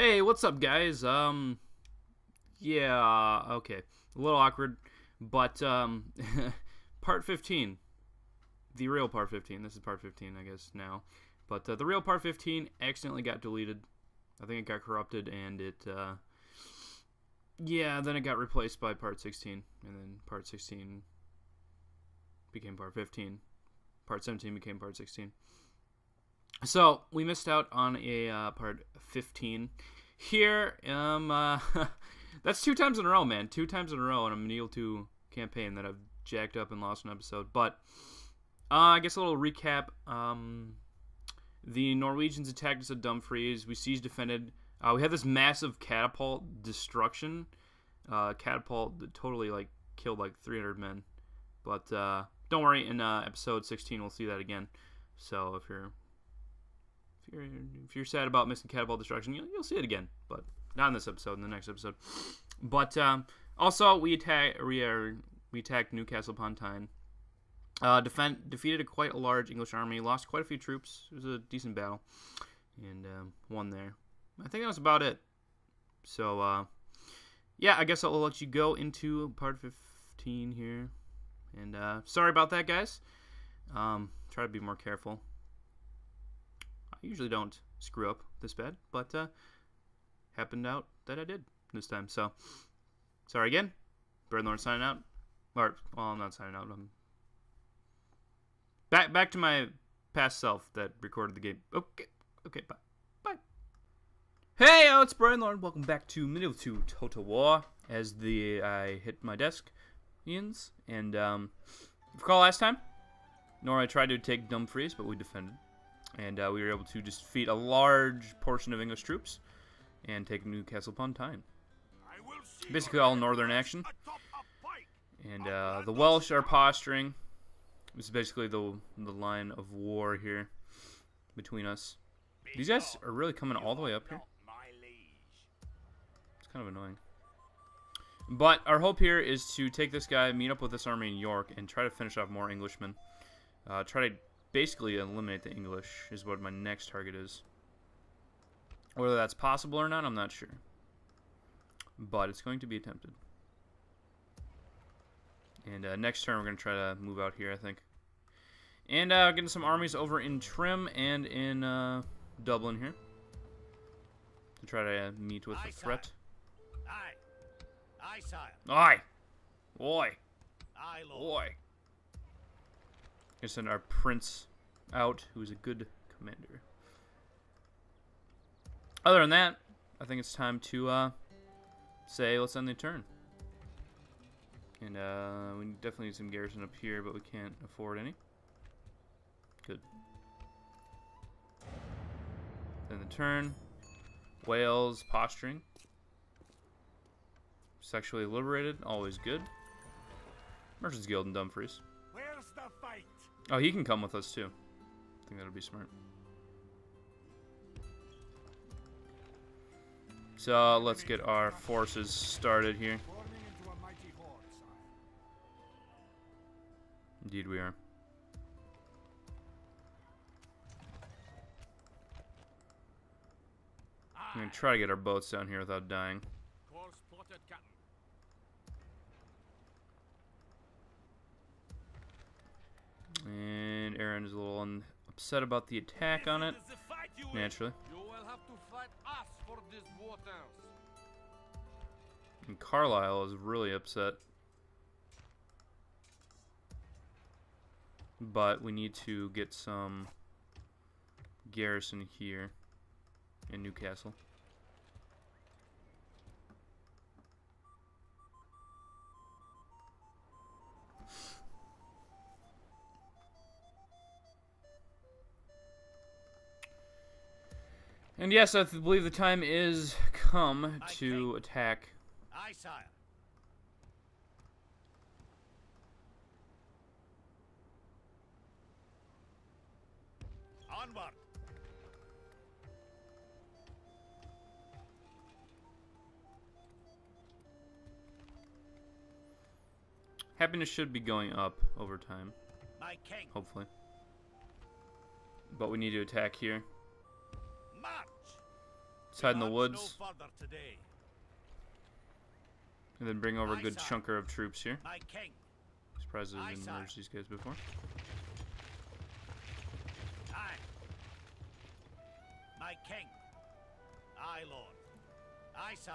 Hey, what's up, guys? Um, yeah, okay, a little awkward, but um, part 15, the real part 15. This is part 15, I guess now, but uh, the real part 15 accidentally got deleted. I think it got corrupted, and it, uh, yeah, then it got replaced by part 16, and then part 16 became part 15. Part 17 became part 16. So we missed out on a uh, part 15 here. Um, uh, that's two times in a row, man. Two times in a row in a Medieval 2 campaign that I've jacked up and lost an episode. But uh, I guess a little recap. Um, the Norwegians attacked us at Dumfries. We siege defended. Uh, we had this massive catapult destruction. Uh, catapult that totally like killed like 300 men. But uh, don't worry, in uh, episode 16 we'll see that again. So if you're you're if you're sad about missing catapult destruction, you'll, you'll see it again, but not in this episode. In the next episode. But um, also we attack we are we attacked Newcastle upon Tyne. Uh, defend defeated a quite a large English army, lost quite a few troops. It was a decent battle, and um, won there. I think that was about it. So uh, yeah, I guess I'll let you go into part 15 here. And uh, sorry about that, guys. Um, try to be more careful. I usually don't screw up this bad, but uh, happened out that I did this time. So sorry again. BradenLord signing out. Or well, I'm not signing out. I'm back back to my past self that recorded the game. Okay, okay, bye, bye. Hey, oh, it's BradenLord. Welcome back to Medieval 2 Total War. As the I hit my desk, Ian's, and um, recall last time, Nora tried to take Dumfries, but we defended, and uh, we were able to defeat a large portion of English troops and take Newcastle upon Tyne. Basically, all northern action, and uh, the Welsh are posturing. This is basically the the line of war here between us. These guys are really coming all the way up here. It's kind of annoying. But our hope here is to take this guy, meet up with this army in York, and try to finish off more Englishmen. Uh, try to basically eliminate the English is what my next target is. Whether that's possible or not, I'm not sure. But it's going to be attempted. And uh, next turn, we're going to try to move out here, I think. And uh, getting some armies over in Trim and in uh, Dublin here. To try to uh, meet with the threat. Aye. Aye, sire. Aye! Oi! Aye, lord. Oi! Send our prince out, who's a good commander. Other than that, I think it's time to uh, say let's end the turn. And uh, we definitely need some garrison up here, but we can't afford any. Good. Then the turn. Wales posturing. Sexually liberated, always good. Merchants Guild and Dumfries. Oh, he can come with us too. I think that'll be smart. So let's get our forces started here. Indeed, we are. I'm gonna try to get our boats down here without dying. And Aaron is a little upset about the attack on it, naturally. And Carlisle is really upset. But we need to get some garrison here in Newcastle. And yes, I believe the time is come to attack Aye, sire. Onward. Happiness should be going up over time, My king. hopefully. But we need to attack here. Let's hide in the woods. No further today. And then bring over a good chunker of troops here. Surprised I didn't merge these guys before. My king. Aye, lord. Aye, sire.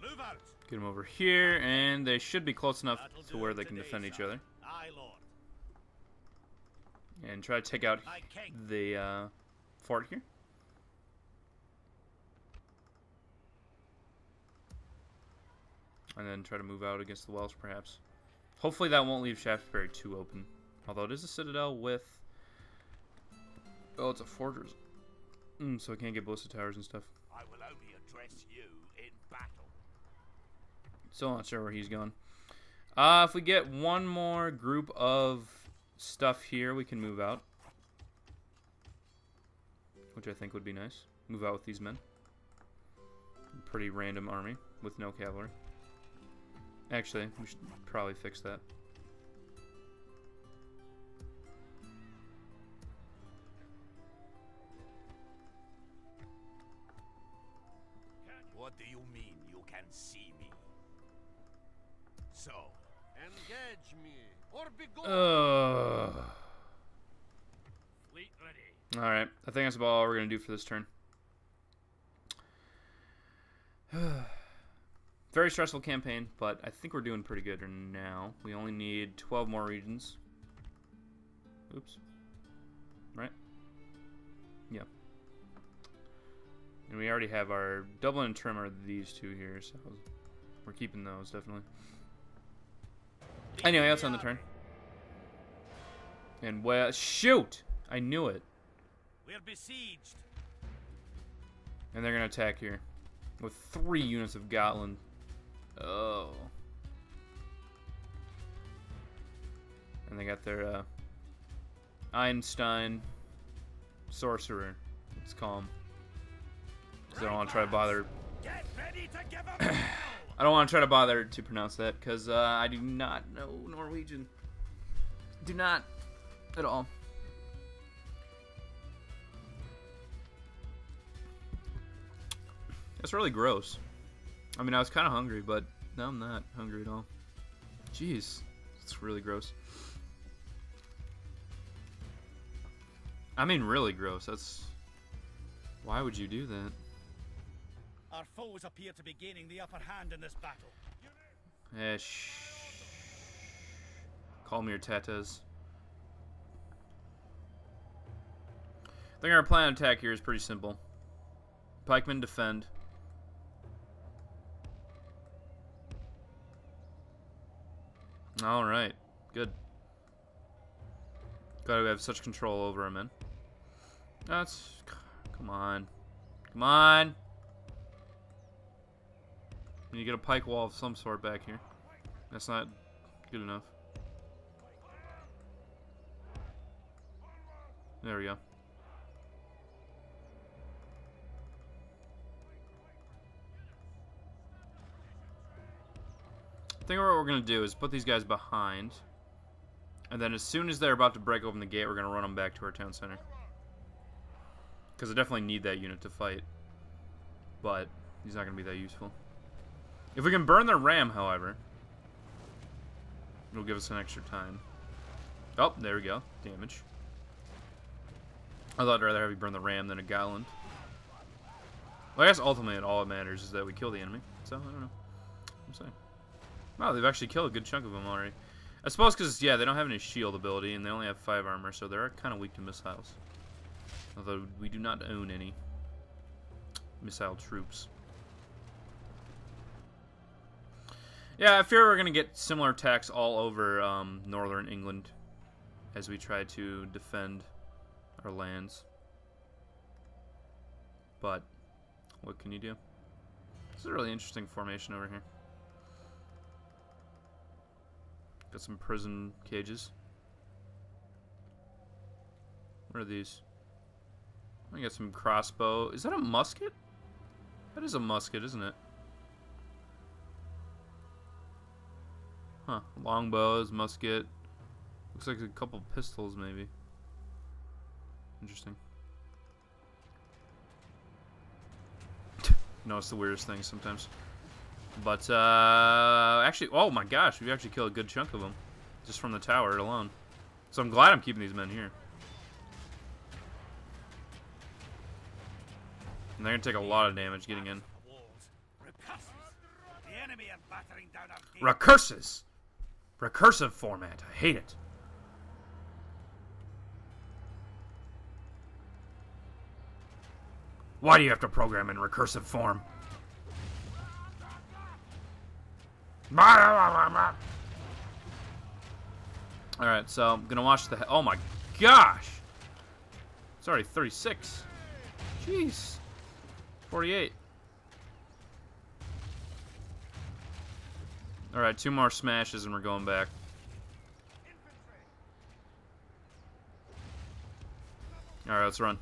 Move out. Get them over here, and they should be close enough That'll to where they can today, defend each other. Aye, lord. And try to take out the uh, fort here. And then try to move out against the Welsh, perhaps. Hopefully that won't leave Shaftesbury too open. Although it is a citadel with... Oh, it's a fortress. Mm, so I can't get ballista towers and stuff. I will only address you in battle. Still not sure where he's going. Uh, if we get one more group of stuff here, we can move out. Which I think would be nice. Move out with these men. Pretty random army with no cavalry. Actually, we should probably fix that. What do you mean you can see me? So, Engage me, or be gone. Fleet ready. Alright, I think that's about all we're going to do for this turn. Very stressful campaign, but I think we're doing pretty good now. We only need 12 more regions. Oops. Right? Yeah. And we already have our Dublin and Trim are these two here, so we're keeping those, definitely. Anyway, that's on the turn. And well, shoot! I knew it. We're besieged. And they're gonna attack here with three units of Gotland. Oh. And they got their uh, Einstein sorcerer. Let's call him. I don't want to try to bother. Get ready to give up. I don't want to try to bother to pronounce that because uh, I do not know Norwegian. Do not at all. That's really gross. I mean, I was kind of hungry, but now I'm not hungry at all. Jeez, it's really gross. I mean, really gross. That's why would you do that? Our foes appear to be gaining the upper hand in this battle. Eh, shh. Call me your tatas. I think our plan of attack here is pretty simple. Pikemen defend. Alright, good. Glad we have such control over him, man. That's... Come on. Come on! You get a pike wall of some sort back here. That's not good enough. There we go. I think what we're going to do is put these guys behind. And then as soon as they're about to break open the gate, we're going to run them back to our town center. Because I definitely need that unit to fight. But he's not going to be that useful. If we can burn their ram, however, it'll give us an extra time. Oh, there we go. Damage. I thought I'd rather have you burn the ram than a Gotland. Well, I guess ultimately all that matters is that we kill the enemy. So, I don't know. I'm saying. Wow, they've actually killed a good chunk of them already. I suppose because, yeah, they don't have any shield ability, and they only have 5 armor, so they're kind of weak to missiles. Although, we do not own any missile troops. Yeah, I fear we're going to get similar attacks all over um, northern England as we try to defend our lands. But, what can you do? This is a really interesting formation over here. Got some prison cages. What are these? I got some crossbow. Is that a musket? That is a musket, isn't it? Huh. Longbows, musket. Looks like a couple pistols, maybe. Interesting. notice the weirdest things sometimes. But uh, actually, oh my gosh, we actually killed a good chunk of them just from the tower alone. So I'm glad I'm keeping these men here. And they're gonna take a lot of damage getting in. Recurses! Recursive format. I hate it. Why do you have to program in recursive form? Alright, so I'm gonna watch the. Oh my gosh! It's already 36. Jeez. 48. Alright, two more smashes and we're going back. Alright, let's run.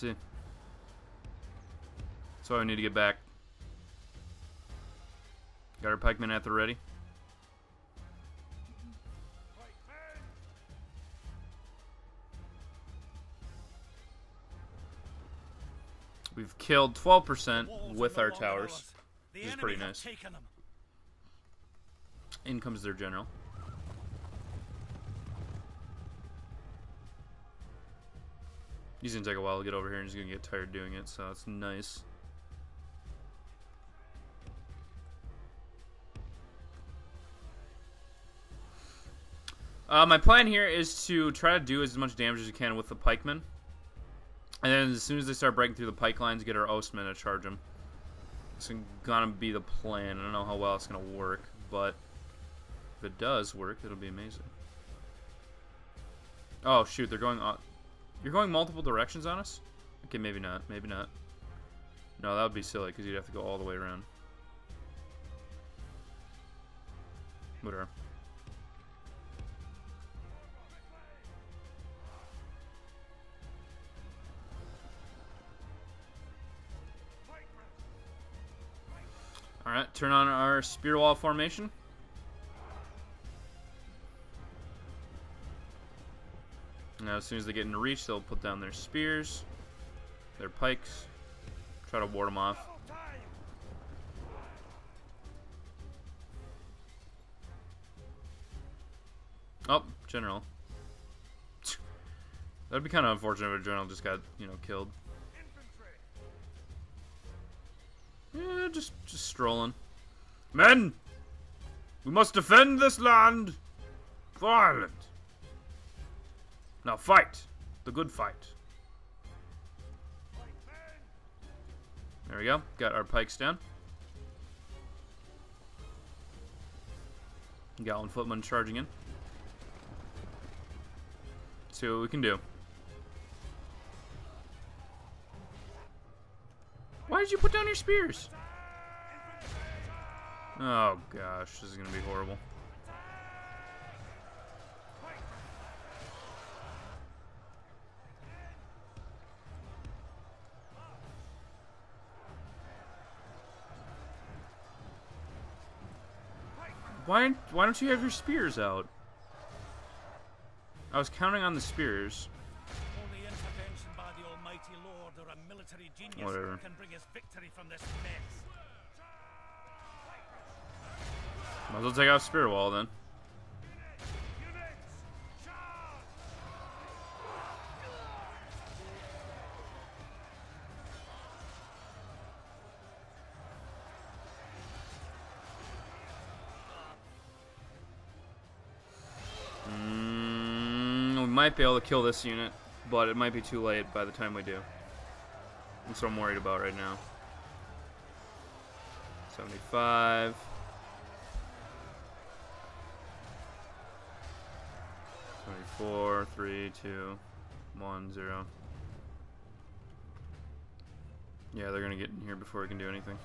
See. So I need to get back. Got our pikemen at the ready. We've killed 12% with our towers. which is pretty nice. In comes their general. He's gonna take a while to get over here and he's gonna get tired doing it, so it's nice. Uh, my plan here is to try to do as much damage as you can with the pikemen. And then as soon as they start breaking through the pike lines, get our Ostmen to charge them. It's gonna be the plan. I don't know how well it's gonna work, but if it does work, it'll be amazing. Oh shoot, they're going on. You're going multiple directions on us? Okay, maybe not. Maybe not. No, that would be silly because you'd have to go all the way around. Whatever. Alright, turn on our spear wall formation. Now, as soon as they get into reach, they'll put down their spears, their pikes, try to ward them off. Oh, general. That'd be kind of unfortunate if a general just got, you know, killed. Yeah, just just strolling. Men, we must defend this land Ireland. Now fight, the good fight. There we go. Got our pikes down. Got one footman charging in. See what we can do. Why did you put down your spears? Oh gosh, this is gonna be horrible. Why, why don't you have your spears out? I was counting on the spears. Only intervention by the Almighty Lord or a military genius Whatever. can bring us victory from this mess. Might as well take out spear Wall then. Might be able to kill this unit, but it might be too late by the time we do. That's what I'm worried about right now. 75. Twenty-four, three, two, one, zero. Yeah, they're gonna get in here before we can do anything.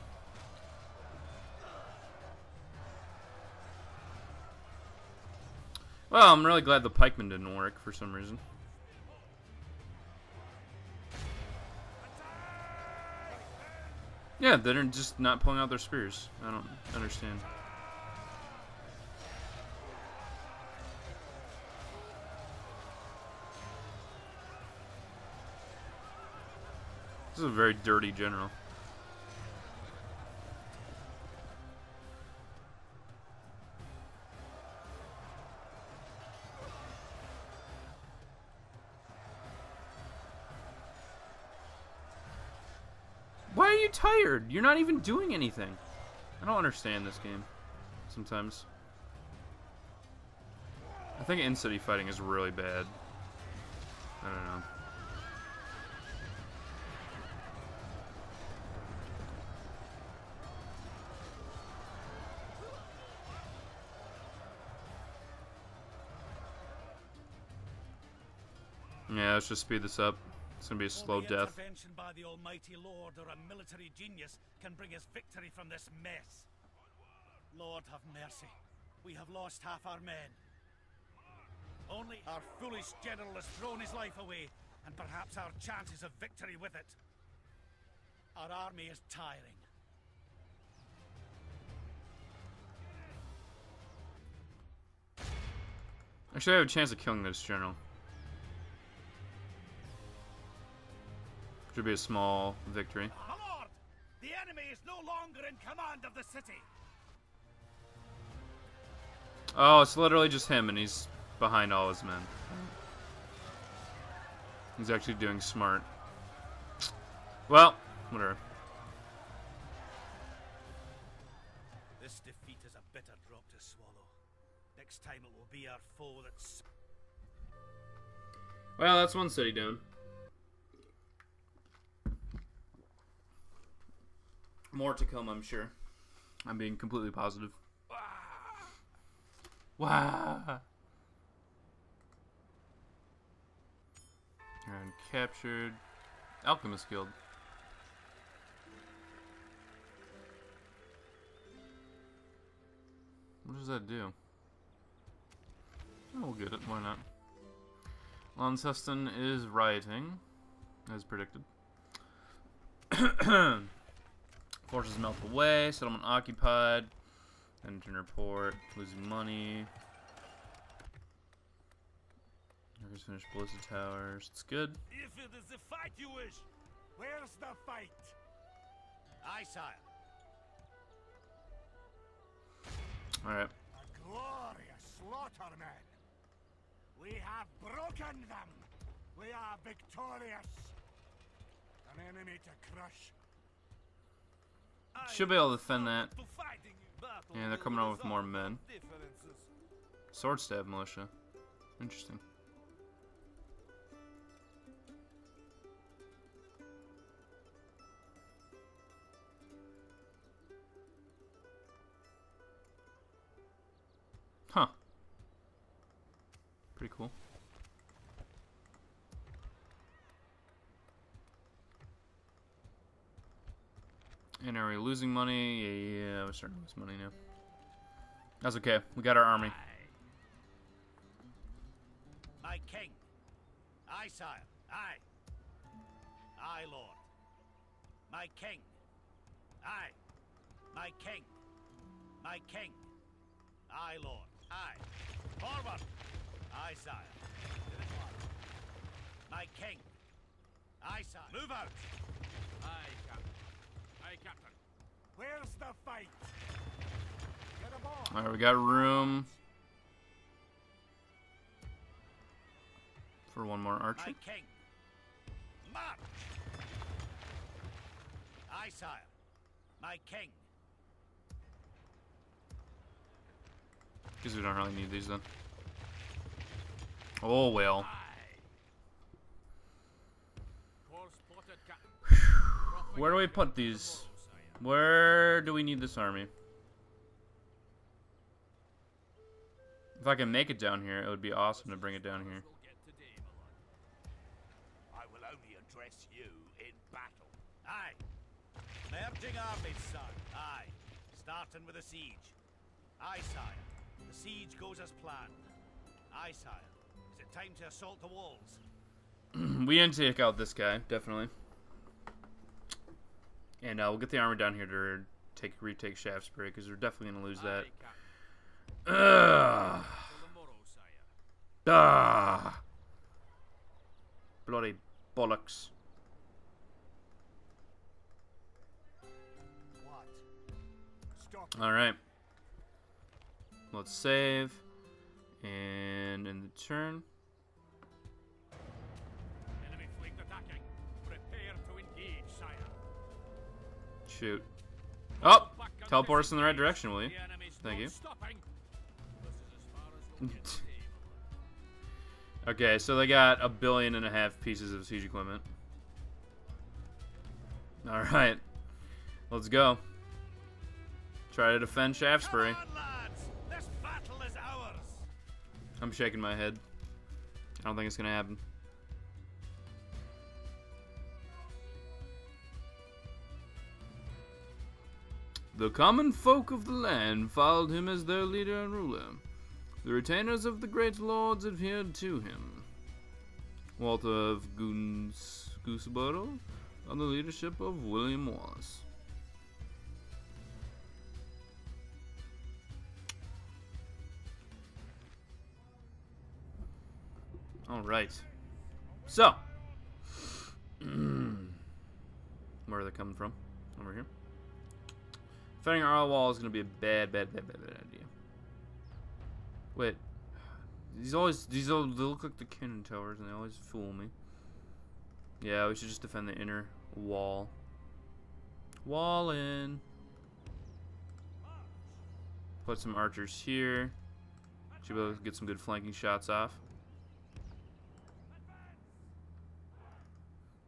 Well, I'm really glad the pikeman didn't work for some reason. Yeah, they're just not pulling out their spears. I don't understand. This is a very dirty general. You tired? You're not even doing anything. I don't understand this game sometimes. I think in-city fighting is really bad. I don't know. Yeah, let's just speed this up. It's gonna be a slow death. intervention by the almighty Lord or a military genius can bring us victory from this mess. Lord have mercy. We have lost half our men. Only our foolish general has thrown his life away, and perhaps our chances of victory with it. Our army is tiring. Actually, I have a chance of killing this general. Should be a small victory. Oh, My lord! The enemy is no longer in command of the city. Oh, it's literally just him, and he's behind all his men. He's actually doing smart. Well, whatever. This defeat is a bitter drop to swallow. Next time it will be our foe that's Well, that's one city down. More to come, I'm sure. I'm being completely positive. Wow. And captured. Alchemist Guild. What does that do? Oh, we'll get it. Why not? Launceston is rioting, as predicted. Forces melt away. Settlement occupied. Engine report. Losing money. Workers finished Ballista Towers. It's good. If it is the fight you wish, where's the fight? Aye, sire. Alright. A glorious slaughter, men. We have broken them. We are victorious. An enemy to crush. Should be able to defend that. Yeah, they're coming on with more men. Sword Staff Militia. Interesting. Huh. Pretty cool. And are we losing money? Yeah, yeah, we're starting to lose money now. That's okay. We got our army. My king. I, sire. I. Aye, lord. My king. I. My king. My king. I, lord. Aye. Forward. Aye, sire. To the front. My king. I, sire. Move out. Aye, captain. Captain. Where's the fight? Get aboard. Alright, we got room for one more archer. My king. March. Aye, sire. My king. Because we don't really need these then. Oh well. Where do we put these? Where do we need this army? If I can make it down here, it would be awesome to bring it down here. I will only address you in battle. Aye. Merging armies, son. Aye. Starting with a siege. Aye, sire. The siege goes as planned. Aye, sire. Is it time to assault the walls? we need to take out this guy, definitely. And uh, we'll get the armor down here to take retake Shaftesbury because we're definitely going to lose that. Ugh. Ah. Bloody bollocks. Alright. Let's save. And in the turn. Shoot. Oh! Teleport us in the right direction, will you? Thank you. Stopping. This is as far as we can aim. Okay, so they got a billion and a half pieces of siege equipment. Alright. Let's go. Try to defend Shaftesbury. Come on, lads! This battle is ours! I'm shaking my head. I don't think it's gonna happen. The common folk of the land followed him as their leader and ruler. The retainers of the great lords adhered to him. Walter of Goons Guisborough under the leadership of William Wallace. All right. So, where are they coming from? Over here. Defending our wall is going to be a bad, bad, bad, bad, bad idea. Wait. These always, these all, they look like the cannon towers, and they always fool me. Yeah, we should just defend the inner wall. Wall in. Put some archers here. Should be able to get some good flanking shots off.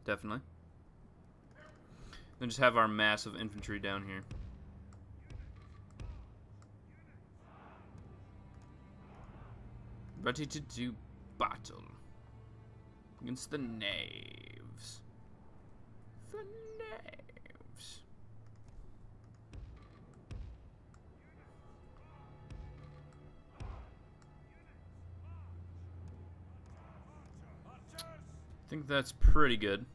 Definitely. Then just have our massive infantry down here. Ready to do battle against the knaves. The knaves. I think that's pretty good.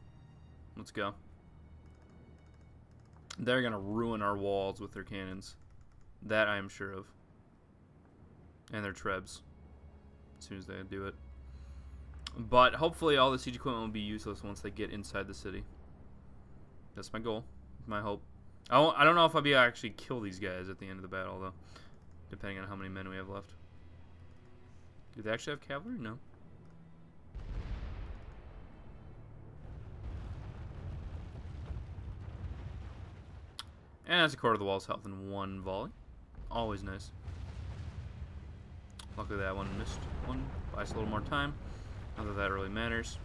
Let's go. They're gonna ruin our walls with their cannons. That I am sure of. And their trebs. As soon as they do it. But hopefully all the siege equipment will be useless once they get inside the city. That's my goal. My hope. I, won't, I don't know if I'll be able to actually kill these guys at the end of the battle, though. Depending on how many men we have left. Do they actually have cavalry? No. And that's a quarter of the wall's health in one volley. Always nice. Luckily that one missed one. Buys a little more time. Not that that really matters.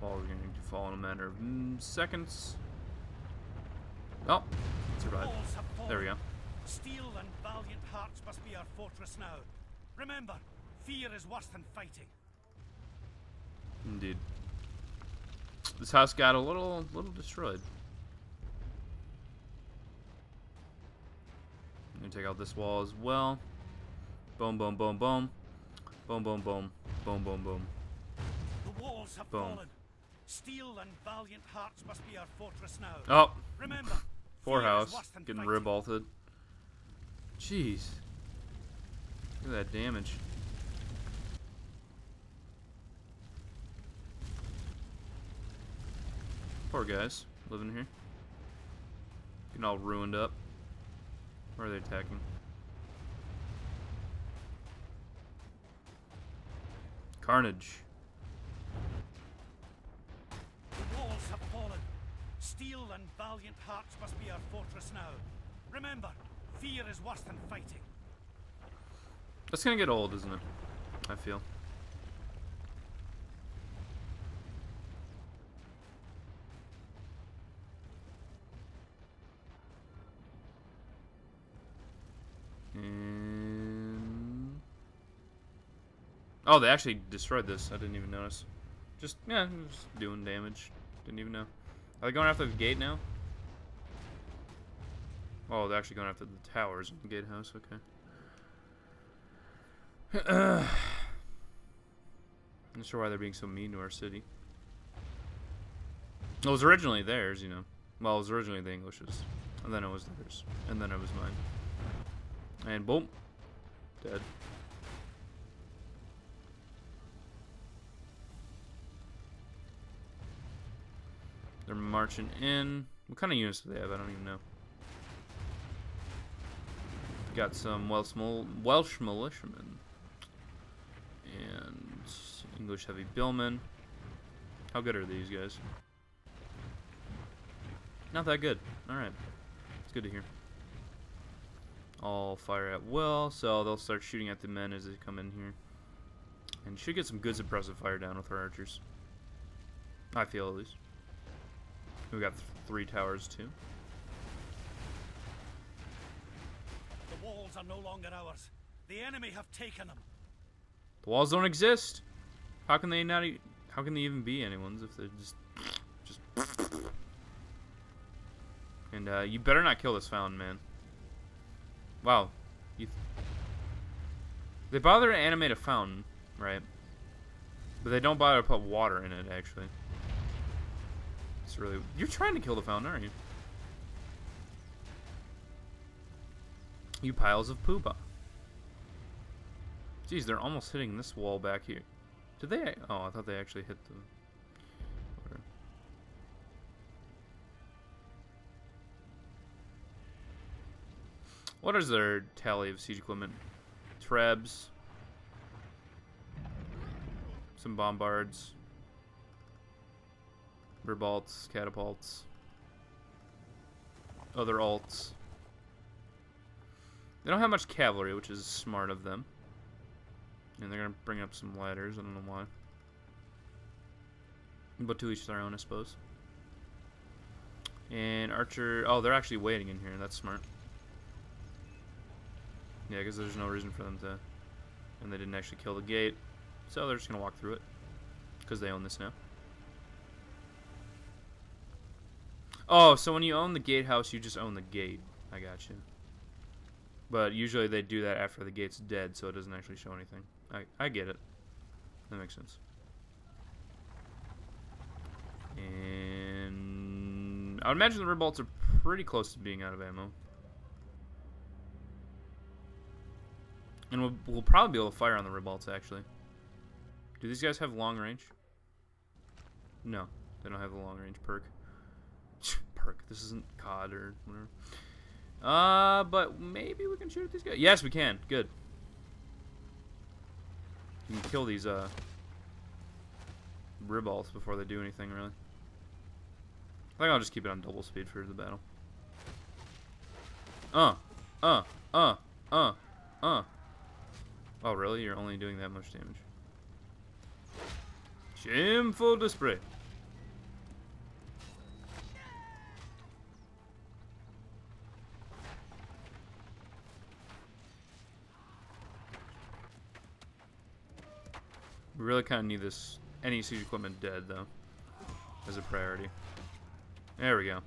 Ball is going to fall in a matter of mm, seconds. Oh, survived. There we go. Steel and valiant hearts must be our fortress now. Remember, fear is worse than fighting. Indeed. This house got a little, little destroyed. Gonna take out this wall as well. Boom, boom, boom, boom. Boom, boom, boom. Boom, boom, boom. The walls have Boom. fallen. Steel and valiant hearts must be our fortress now. Oh, Remember, poor house. Getting fighting. ribolted. Jeez. Look at that damage. Poor guys living here. Getting all ruined up. Where are they attacking? Carnage. The walls have fallen. Steel and valiant hearts must be our fortress now. Remember, fear is worse than fighting. That's gonna get old, isn't it? I feel. Oh, they actually destroyed this. I didn't even notice. Just yeah, just doing damage. Didn't even know. Are they going after the gate now? Oh, they're actually going after the towers in the gatehouse. Okay. I'm not sure why they're being so mean to our city. It was originally theirs, you know. Well, it was originally the English's, and then it was theirs, and then it was mine. And boom, dead. They're marching in. What kind of units do they have? I don't even know. Got some Welsh, Welsh militiamen. And English heavy billmen. How good are these guys? Not that good. Alright. It's good to hear. All fire at will, so they'll start shooting at the men as they come in here. And should get some good suppressive fire down with our archers. I feel at least. We got th three towers too. The walls are no longer ours. The enemy have taken them. The walls don't exist. How can they not? E how can they even be anyone's if they're just just? And uh, you better not kill this fountain, man. Wow, you. they bother to animate a fountain, right? But they don't bother to put water in it, actually. It's really... You're trying to kill the fountain, aren't you? You piles of poopa. Geez, they're almost hitting this wall back here. Did they... Oh, I thought they actually hit the... Whatever. What is their tally of siege equipment? Trebs. Some bombards. Ribaults, catapults. Other alts. They don't have much cavalry, which is smart of them. And they're gonna bring up some ladders, I don't know why. But to each their own, I suppose. And Archer... Oh, they're actually waiting in here. That's smart. Yeah, because there's no reason for them to... And they didn't actually kill the gate. So they're just going to walk through it. Because they own this now. Oh, so when you own the gatehouse, you just own the gate. I got you. But usually they do that after the gate's dead, so it doesn't actually show anything. I, I get it. That makes sense. And I would imagine the ribaults are pretty close to being out of ammo. And we'll, we'll probably be able to fire on the ribaults, actually. Do these guys have long range? No, they don't have the long range perk. This isn't COD or whatever. Uh, but maybe we can shoot at these guys. Yes, we can. Good. You can kill these uh ribaults before they do anything, really. I think I'll just keep it on double speed for the battle. Uh, uh, uh, uh, uh. Oh, really? You're only doing that much damage. Shameful display. We really kind of need this any siege equipment dead though, as a priority. There we go.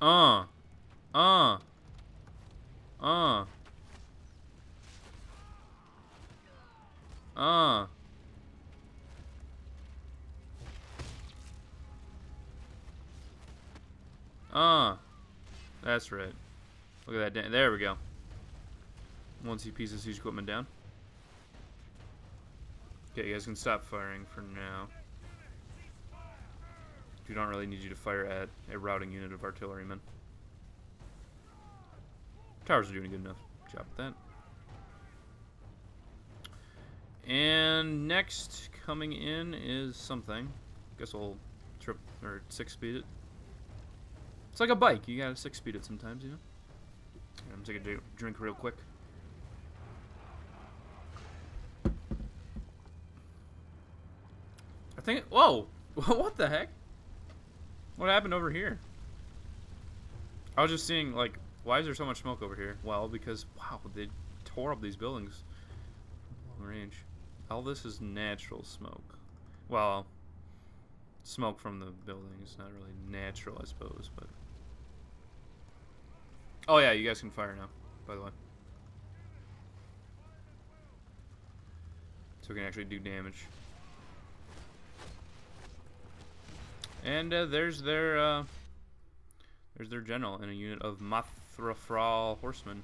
Uh, uh, uh. Uh. Uh. That's right. Look at that. There we go. One he pieces siege equipment down. Okay, you guys can stop firing for now. We don't really need you to fire at a routing unit of artillerymen. Towers are doing a good enough job with that. And next coming in is something. Guess we'll trip or six speed it. It's like a bike. You gotta six speed it sometimes, you know. I'm gonna take a drink real quick. I think. Whoa! what the heck? What happened over here? I was just seeing like, why is there so much smoke over here? Well, because wow, they tore up these buildings long range. All this is natural smoke. Well, smoke from the building is not really natural, I suppose, but... Oh yeah, you guys can fire now, by the way. So we can actually do damage. And uh, there's their uh, there's their general in a unit of Mathrafal horsemen,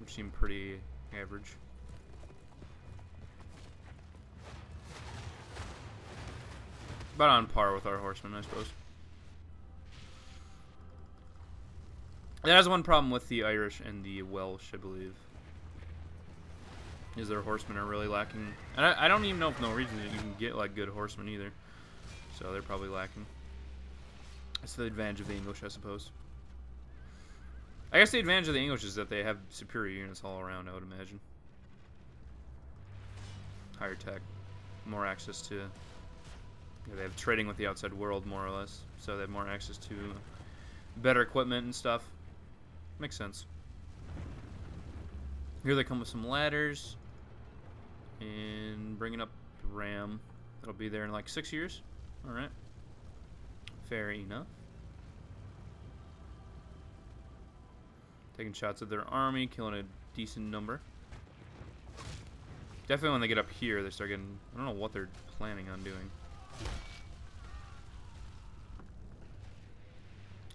which seem pretty average. About on par with our horsemen, I suppose. That is one problem with the Irish and the Welsh, I believe. Is their horsemen are really lacking. And I, I don't even know if Norwegians you can get like good horsemen either. So they're probably lacking. That's the advantage of the English, I suppose. I guess the advantage of the English is that they have superior units all around, I would imagine. Higher tech. More access to... Yeah, they have trading with the outside world, more or less. So they have more access to better equipment and stuff. Makes sense. Here they come with some ladders. And bringing up RAM. That'll be there in like six years. Alright. Fair enough. Taking shots at their army, killing a decent number. Definitely when they get up here, they start getting... I don't know what they're planning on doing.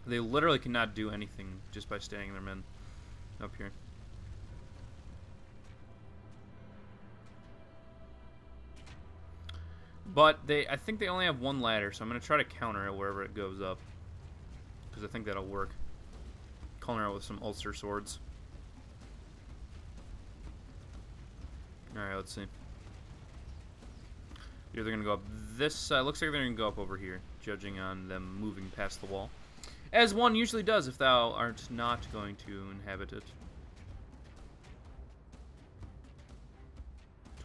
They literally cannot do anything just by standing their men up here. But they, I think they only have one ladder, so I'm going to try to counter it wherever it goes up. Because I think that'll work. Counter it with some Ulster swords. Alright, let's see. Either they're going to go up this side. Looks like they're going to go up over here, judging on them moving past the wall. As one usually does if thou art not going to inhabit it.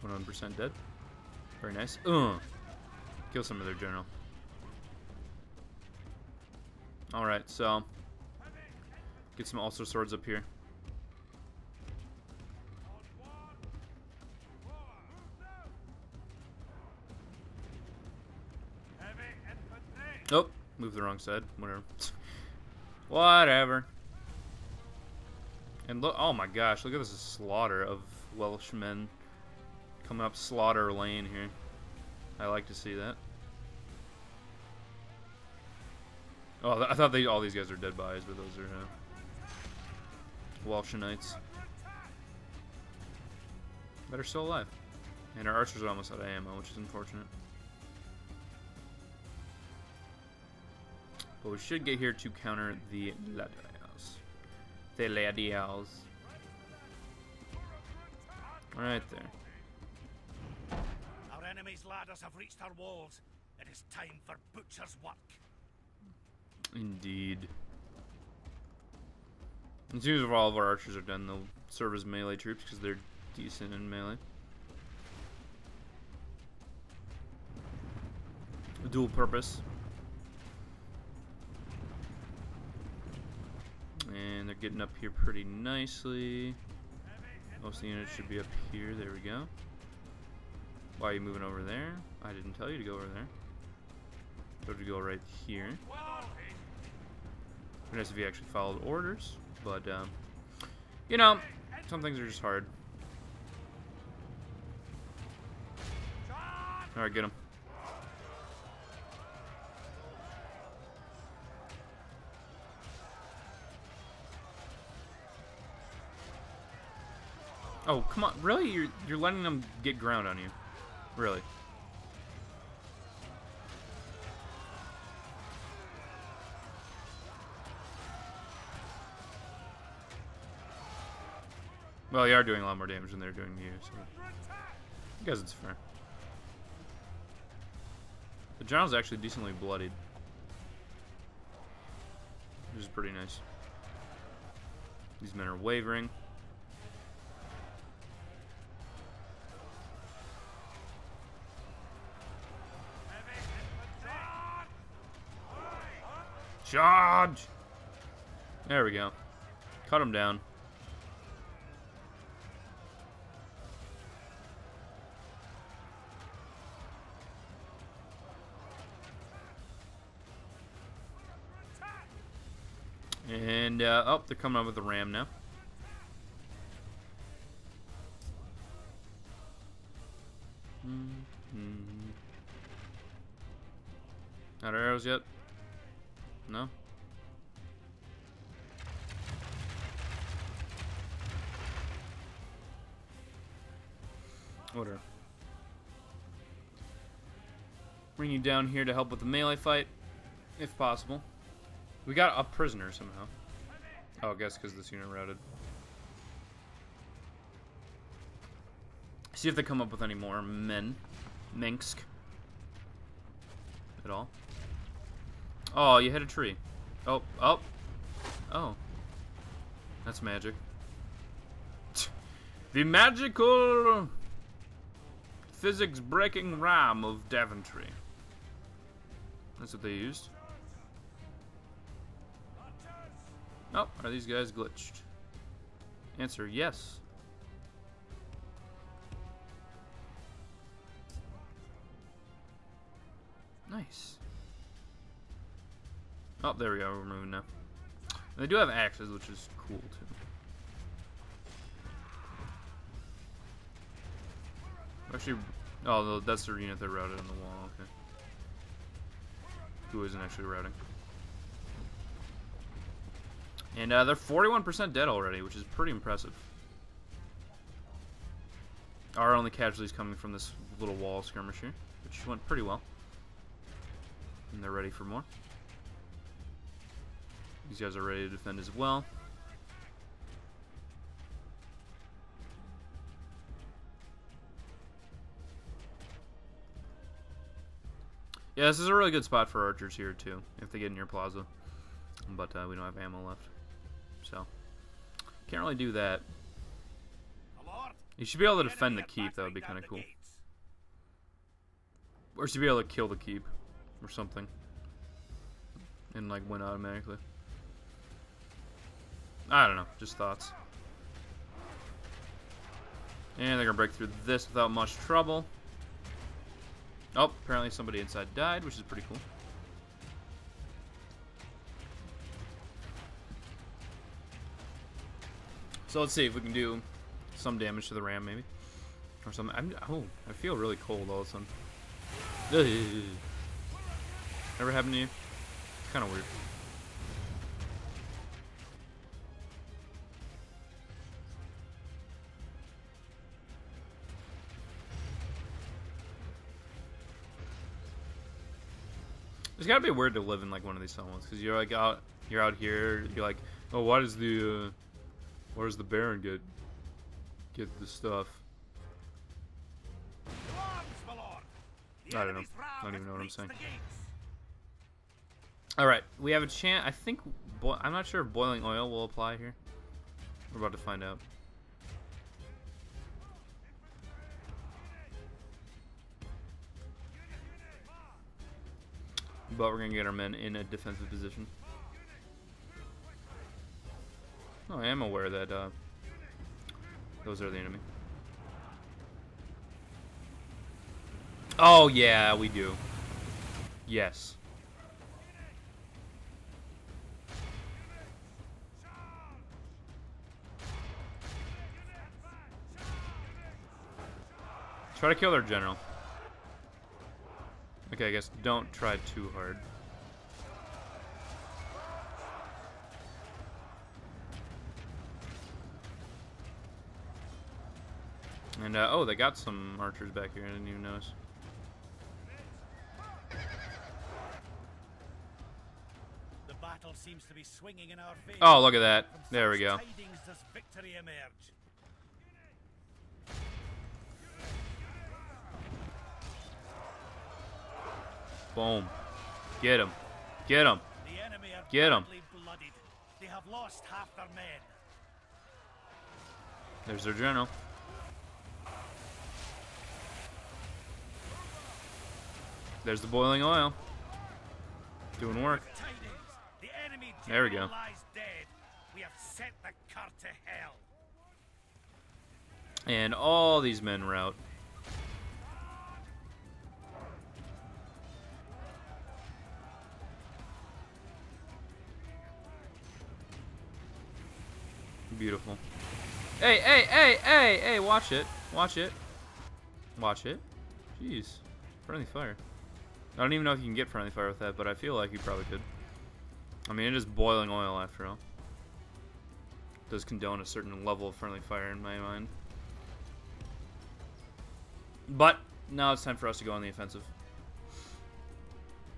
21% dead. Very nice. Ugh. Kill some of their general. Alright, so... Get some Ulster swords up here. Oh, move the wrong side. Whatever. Whatever. And look, oh my gosh, look at this slaughter of Welshmen coming up Slaughter Lane here. I like to see that. Oh, I thought they all these guys are dead bodies, but those are uh, Knights that are still alive. And our archers are almost out of ammo, which is unfortunate. But we should get here to counter the Ladials. The Ladials. Right there. Enemy's ladders have reached our walls. It is time for butcher's work. Indeed. As soon as all of our archers are done, they'll serve as melee troops because they're decent in melee. Dual purpose. And they're getting up here pretty nicely. Most of the units should be up here. There we go. Why are you moving over there? I didn't tell you to go over there. Told you to go right here. Be nice if you actually followed orders, but um, you know, some things are just hard. All right, get him. Oh, come on. Really? You're, you're letting them get ground on you. Really. Well, you are doing a lot more damage than they're doing to you, so... I guess it's fair. The general's actually decently bloodied. Which is pretty nice. These men are wavering. Charge! There we go. Cut him down. And, uh, oh, they're coming up with the ram now. Mm -hmm. Not arrows yet? No? Whatever. Bring you down here to help with the melee fight, if possible. We got a prisoner somehow. Oh, I guess because this unit routed. See if they come up with any more men. Minsk. At all. Oh, you hit a tree. Oh, oh. Oh. That's magic. The magical physics breaking ram of Daventry. That's what they used. Oh, are these guys glitched? Answer yes. Nice. Oh, there we go. We're moving now. They do have axes, which is cool too. Actually, oh, that's the unit that routed on the wall. Okay. Who isn't actually routing? And uh, they're 41% dead already, which is pretty impressive. Our only casualties coming from this little wall skirmish here, which went pretty well. And they're ready for more. These guys are ready to defend as well. Yeah, this is a really good spot for archers here, too, if they get in your plaza. But uh, we don't have ammo left. So, can't really do that. You should be able to defend the keep, that would be kind of cool. Or should be able to kill the keep, or something. And, like, win automatically. I don't know, just thoughts. And they're gonna break through this without much trouble. Oh, apparently somebody inside died, which is pretty cool. So let's see if we can do some damage to the ram, maybe. Or something. I'm, oh, I feel really cold all of a sudden. Ugh. Ever happened to you? It's kind of weird. It's gotta be weird to live in like one of these tunnels because you're like out, you're out here. You're like, oh, why does the, uh, where does the Baron get, get the stuff? I don't know. I don't even know what I'm saying. All right, we have a chance. I think I'm not sure if boiling oil will apply here. We're about to find out. But we're going to get our men in a defensive position. Oh, I am aware that uh, those are the enemy. Oh, yeah, we do. Yes. Try to kill their general. Okay, I guess don't try too hard. And, uh, oh, they got some archers back here. I didn't even notice. The battle seems to be swinging in our favor. Oh, look at that. There we go. Tidings does victory emerge. Boom. Get him. Get him. Get blooded. They have lost half their men. There's their general. There's the boiling oil. Doing work. There we go. We the. And all these men rout. Beautiful. Hey, hey, hey, hey, hey, watch it. Watch it. Watch it. Jeez. Friendly fire. I don't even know if you can get friendly fire with that, but I feel like you probably could. I mean, it is boiling oil after all. does condone a certain level of friendly fire in my mind. But now it's time for us to go on the offensive.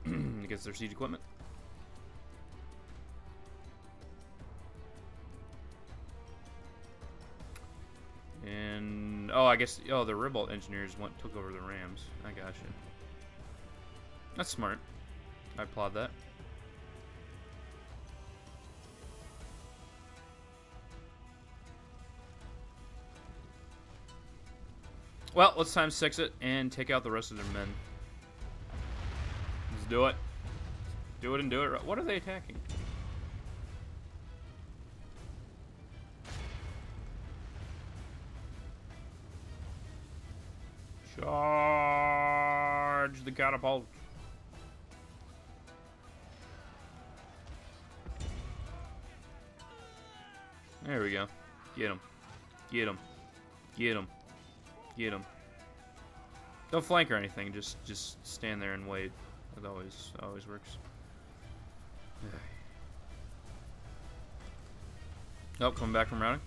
gets their siege equipment. I guess oh the Ribault engineers went took over the Rams. I got you. That's smart. I applaud that. Well, let's time six it and take out the rest of their men. Let's do it. Do it and do it. What are they attacking? Charge the catapult. There we go. Get him. Get him. Get him. Get him. Don't flank or anything. Just just stand there and wait. It always always works. Oh, coming back from routing.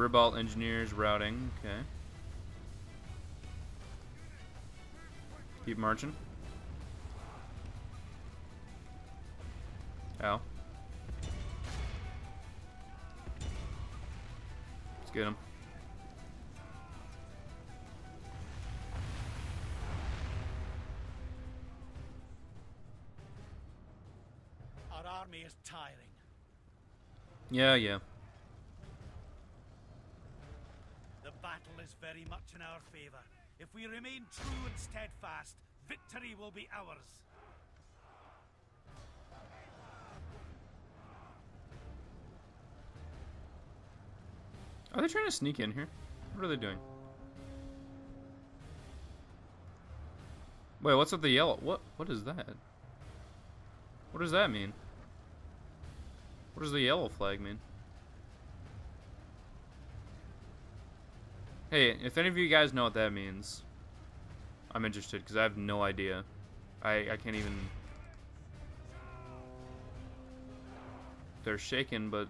And Ribault engineers routing. Okay. Keep marching. Ow. Let's get him. Our army is tiring. Yeah, yeah. The battle is very much in our favor. If we remain true and steadfast, victory will be ours. Are they trying to sneak in here? What are they doing? Wait, what's with the yellow? What? What is that? What does that mean? What does the yellow flag mean? Hey, if any of you guys know what that means, I'm interested because I have no idea. I I can't even. They're shaking, but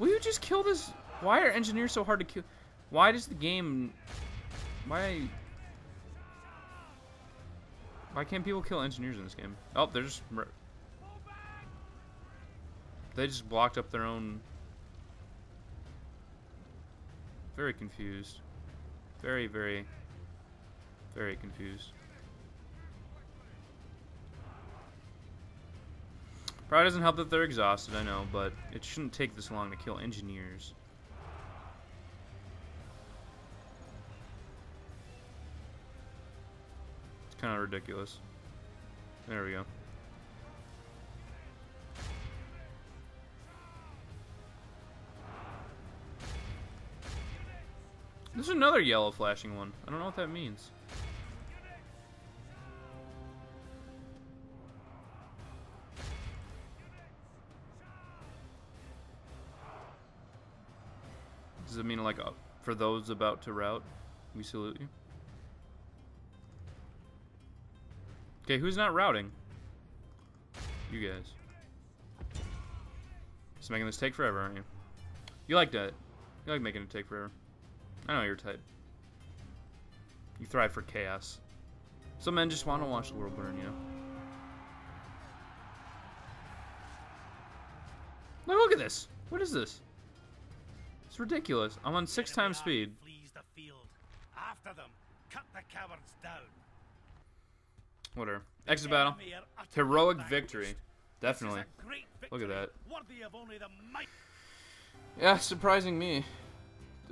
Will you just kill this? Why are engineers so hard to kill? Why does the game? Why? Why can't people kill engineers in this game? Oh, they're just. They just blocked up their own. Very confused. Very, very, very confused. Probably doesn't help that they're exhausted, I know, but it shouldn't take this long to kill engineers. It's kind of ridiculous. There we go. There's another yellow flashing one. I don't know what that means. Does it mean like uh, for those about to route, we salute you? Okay, who's not routing? You guys. Just making this take forever, aren't you? You like that. You like making it take forever. I know your type. You thrive for chaos. Some men just want to watch the world burn, you know? Look, look at this. What is this? It's ridiculous. I'm on six times speed. The field. After them. Cut the cowards down. Whatever. Exit battle. Enemy are utterly Heroic victory. Definitely. Look at that. Worthy of only the might. Yeah, surprising me.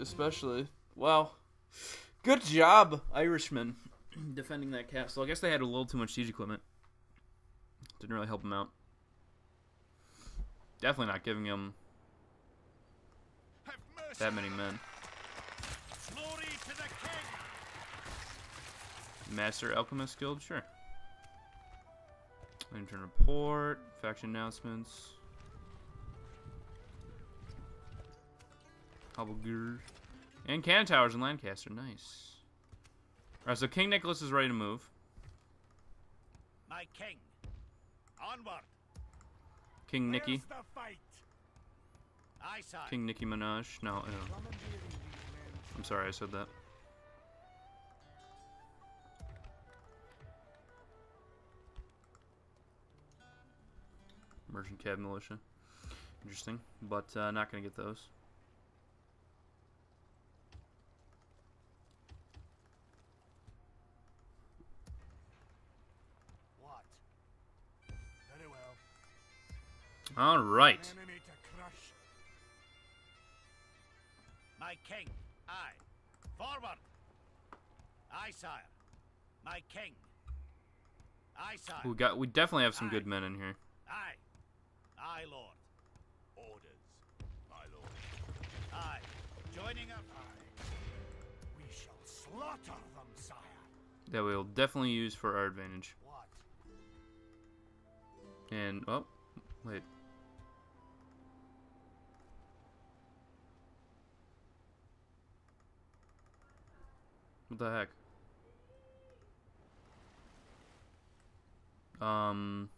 Especially. Wow. Good job, Irishman, Defending that castle. I guess they had a little too much siege equipment. Didn't really help them out. Definitely not giving them that many men. Glory to the king. Master Alchemist Guild, sure. Intern report, faction announcements. Hobblegear. And cannon towers in Lancaster, nice. Alright, so King Nicholas is ready to move. My king, Onward. King Nicky. The fight? Aye, sire. King Nicki Minaj. No, no. I'm sorry I said that. Merchant Cab Militia. Interesting, but uh, not gonna get those. All right. Enemy to crush. My king. Aye. Forward. Aye, sire. My king. Aye, sire. We got. We definitely have some good men in here. Aye. Aye, lord. Orders, my lord. Aye. Joining up. Aye. We shall slaughter them, sire. That we'll definitely use for our advantage. What? And oh, wait. What the heck? Um.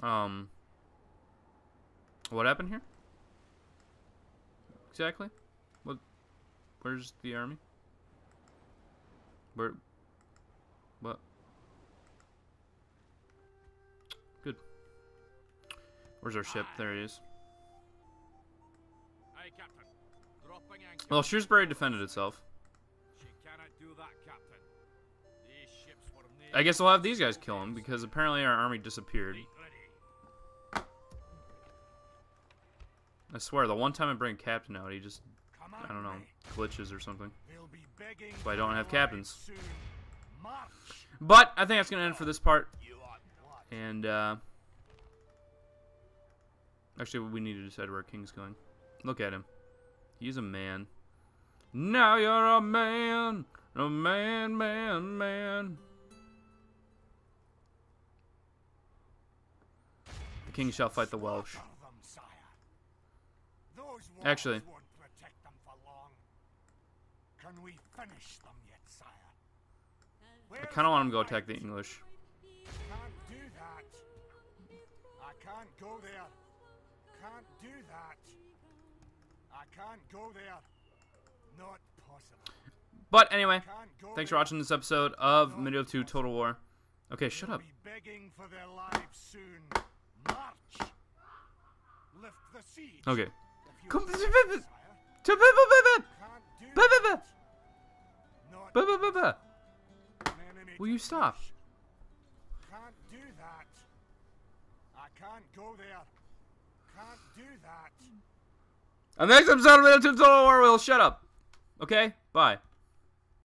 Um. What happened here? Exactly? What? Where's the army? Where? Where's our ship? There it is. Aye, Captain. Dropping anchor. Well, Shrewsbury defended itself. She cannot do that, Captain. These ships were I guess we'll have these guys kill him because apparently our army disappeared. I swear, the one time I bring a captain out, he just, I don't know, glitches or something. They'll be begging why I don't have captains. lives Soon. March. But I think that's gonna end for this part. You are What? And uh, actually, we need to decide where our king's going. Look at him. He's a man. Now you're a man, a man, man, man. The king shall fight the Welsh. Slaughter them, sire. Those walls Actually- won't protect them for long. Can we finish them yet, sire? I kind of want him to go attack the English. Can't do that. I can't go there. Can't do that. I can't go there. Not possible. But anyway, thanks for watching this episode of Medieval 2 Total War. Okay, shut up. Be begging for their lives soon. March. Lift the siege. Okay. Come- Will you stop? Can't do that. I can't go there. Can't do that. On next episode of 2 Total War, we'll shut up. Okay? Bye.